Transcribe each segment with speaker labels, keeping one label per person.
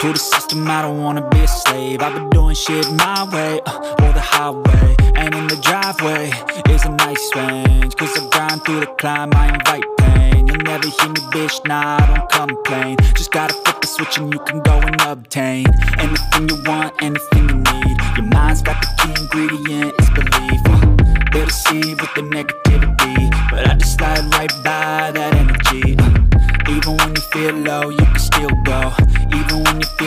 Speaker 1: To the system, I don't wanna be a slave. I've been doing shit my way, uh, or the highway. And in the driveway is a nice range. Cause I grind through the climb, I invite pain. You'll never hear me, bitch, nah, I don't complain. Just gotta flip the switch and you can go and obtain Anything you want, anything you need. Your mind's got the key ingredient, it's belief. Uh, They'll deceive with the negativity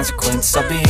Speaker 2: consequence. of being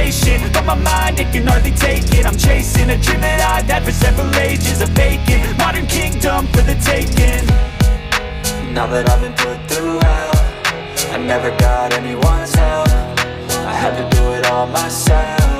Speaker 1: patient, but my mind, it can hardly take it. I'm chasing a dream that I've had for several ages A vacant, modern kingdom for the taking.
Speaker 2: Now that I've been put through hell I never got anyone's help. I had to do it all myself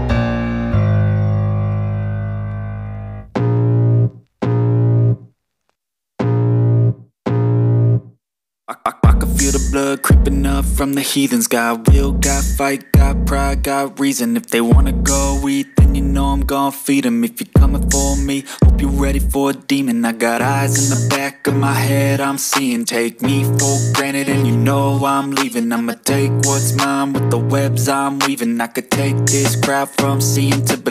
Speaker 1: blood creeping up from the heathens. Got will, got fight, got pride, got reason. If they wanna go eat, then you know I'm gon' feed them If you're coming for me, hope you're ready for a demon. I got eyes in the back of my head, I'm seeing. Take me for granted and you know I'm leaving. I'ma take what's mine with the webs I'm weaving. I could take this crowd from seeing to believing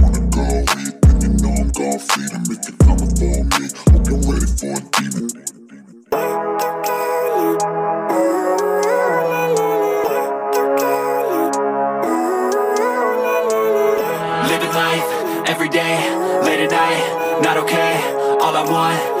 Speaker 1: I